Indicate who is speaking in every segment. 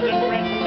Speaker 1: thousand friends.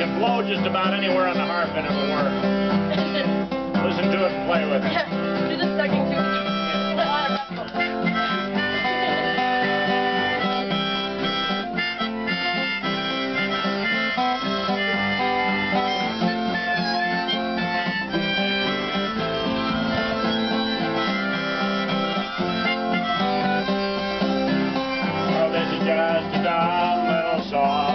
Speaker 1: can blow just about anywhere on the harp and it'll work. Listen to it and play with it.
Speaker 2: Do the second tune. Oh, just a dumb little song